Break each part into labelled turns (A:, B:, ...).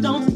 A: don't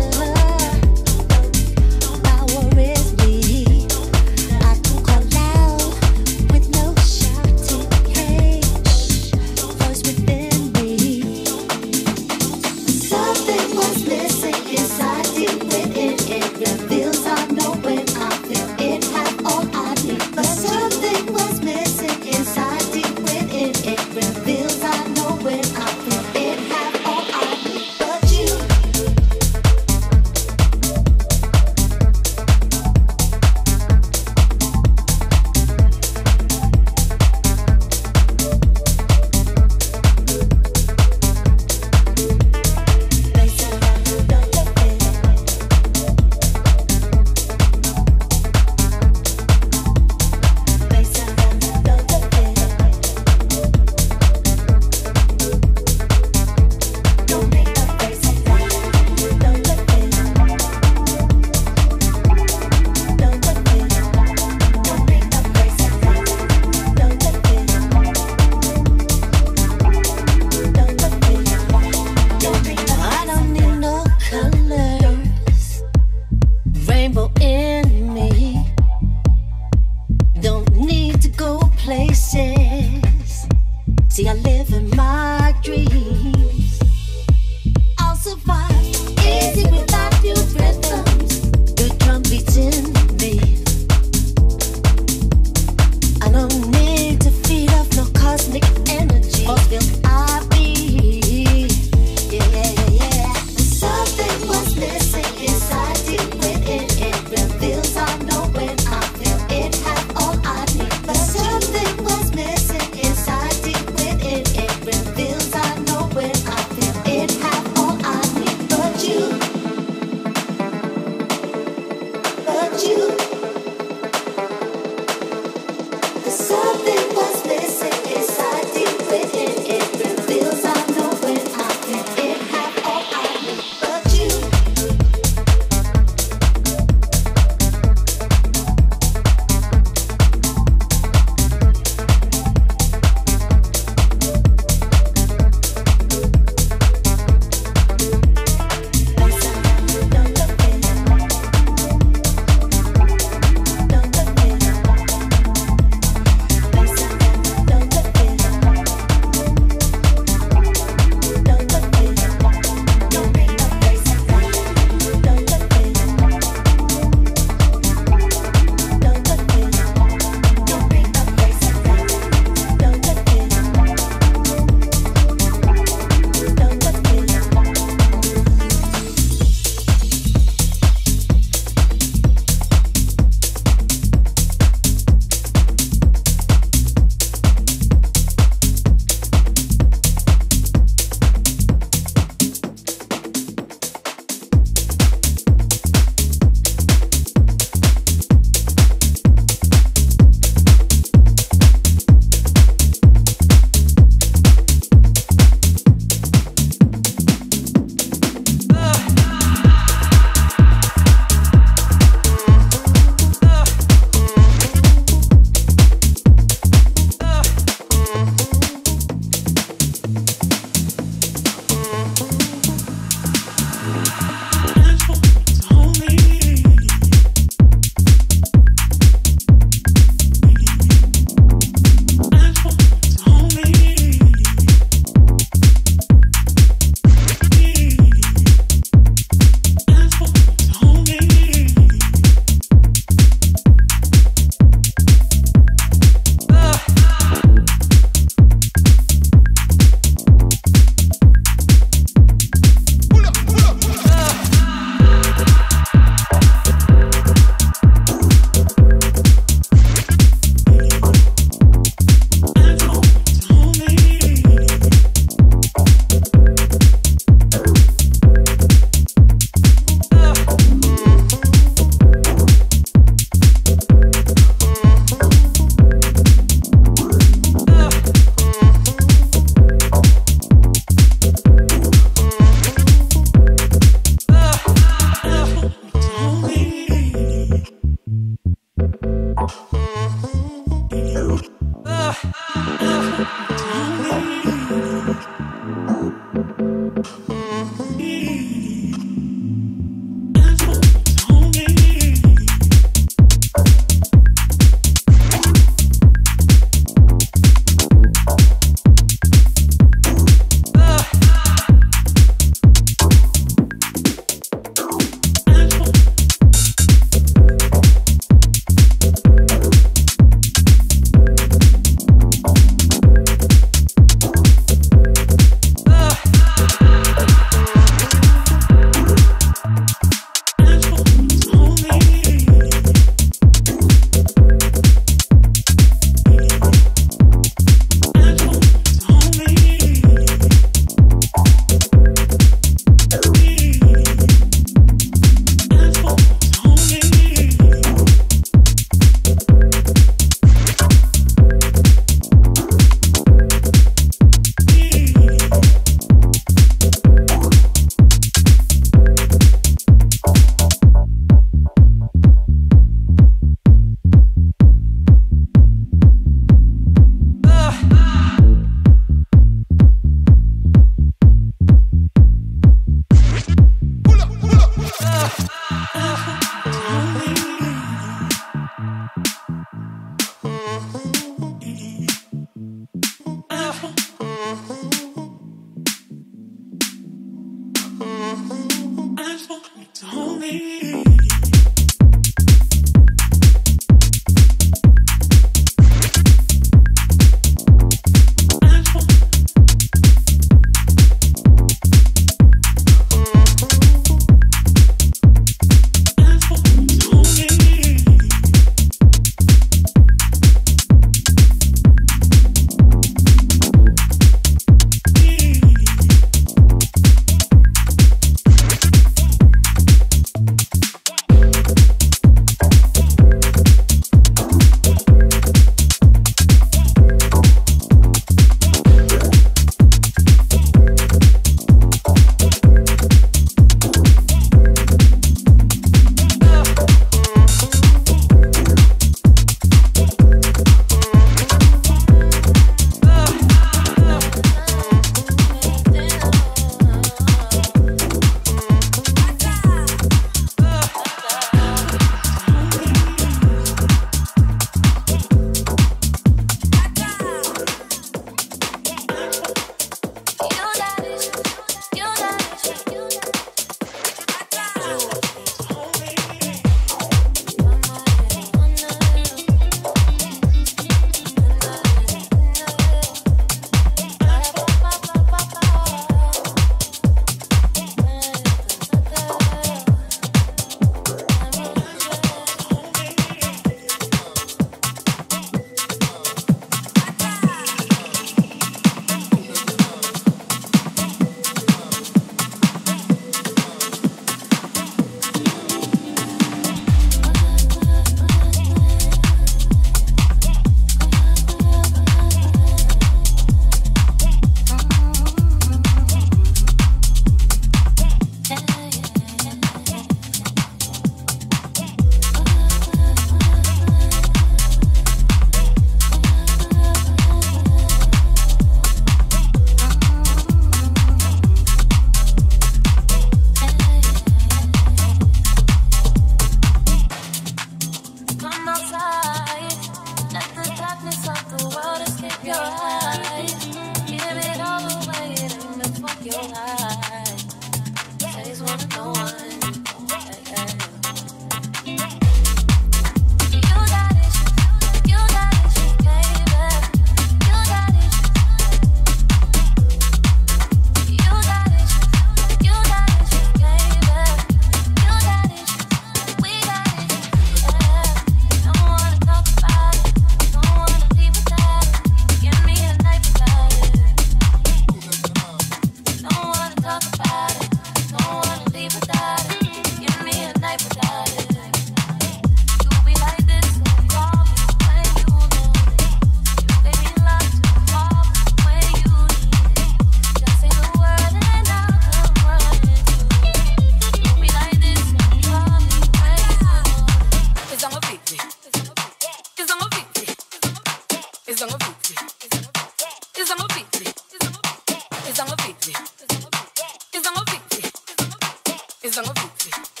B: Don't wanna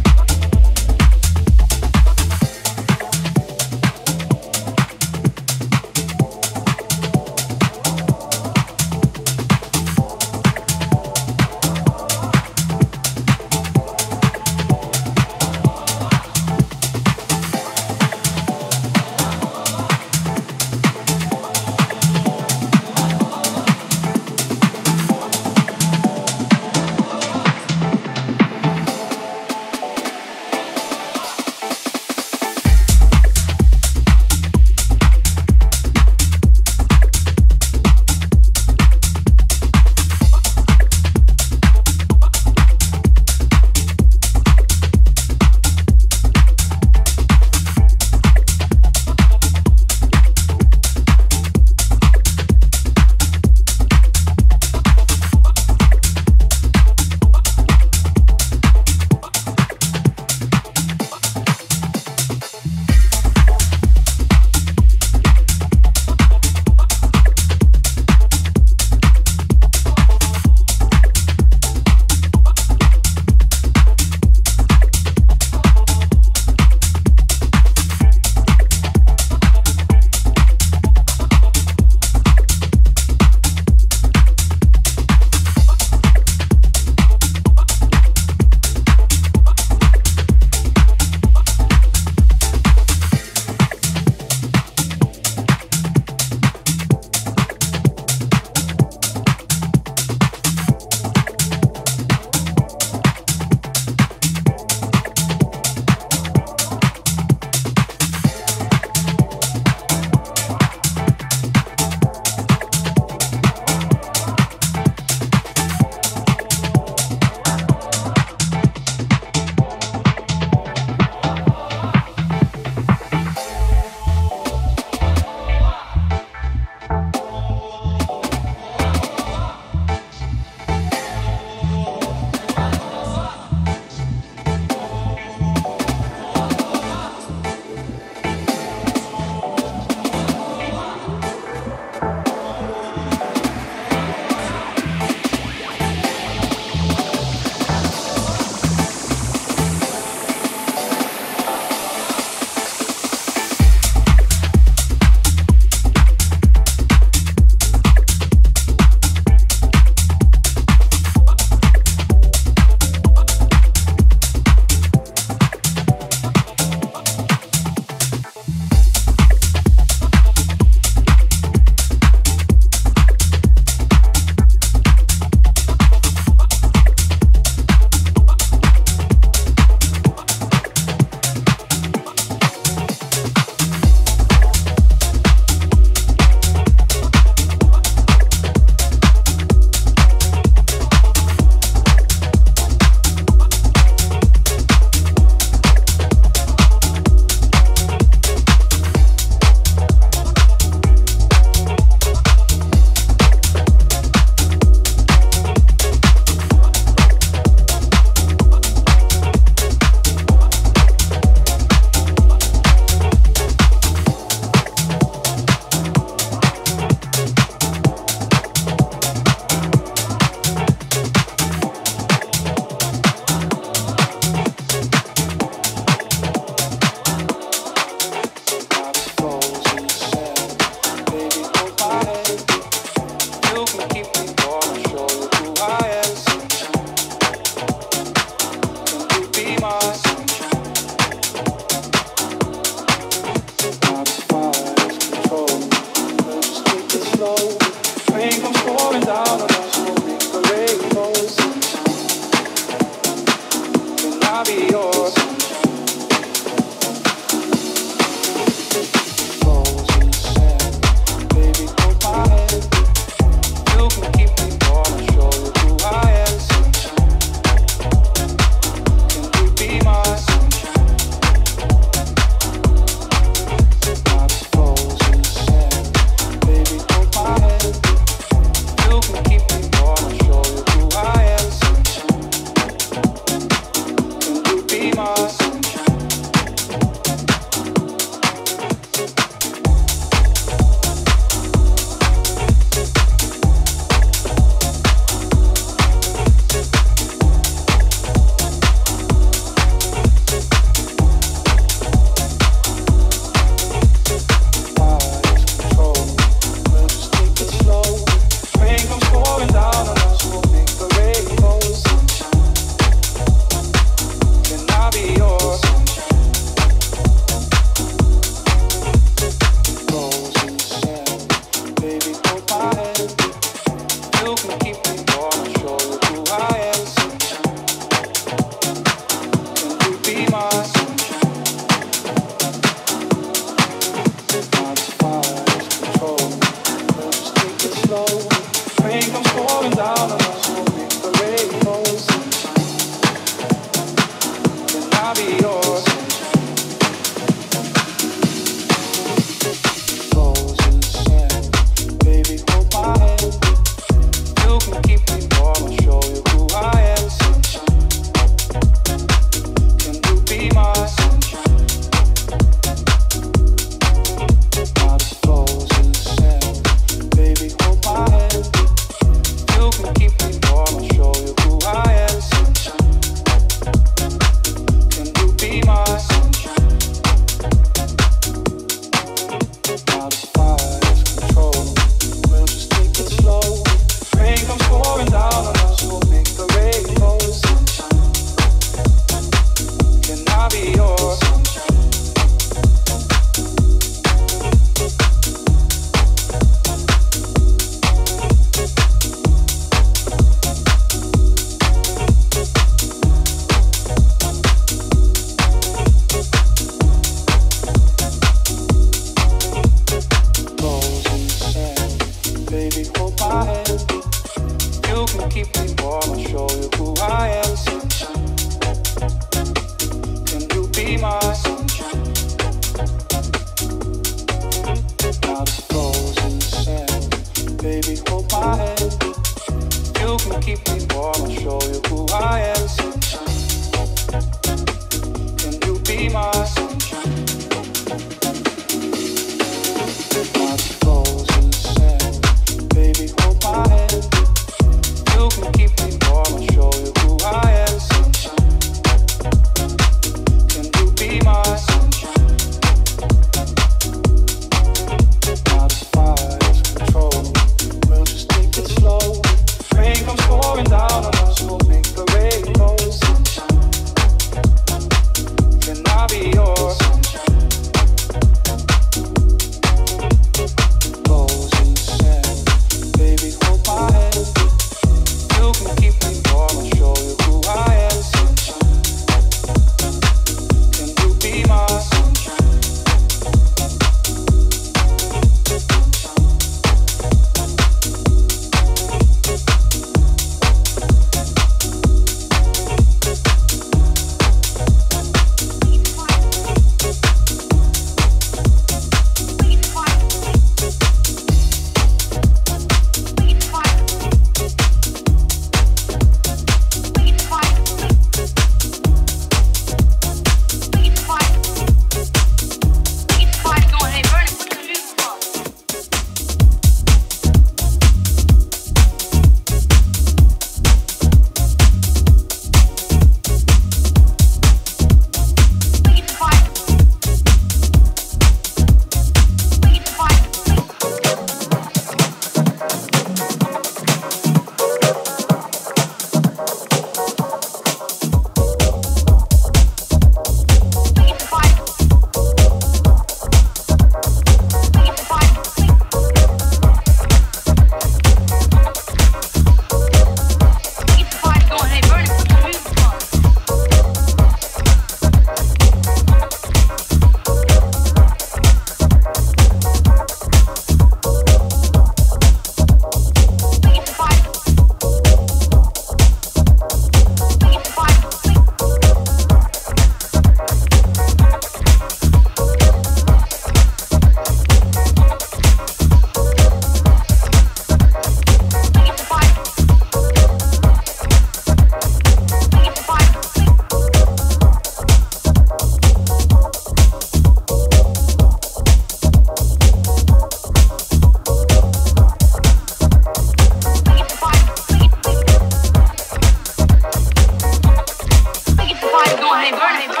B: hey, burn, hey, burn.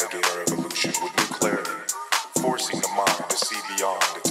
C: navigate our evolution with new clarity, forcing the mind to see beyond its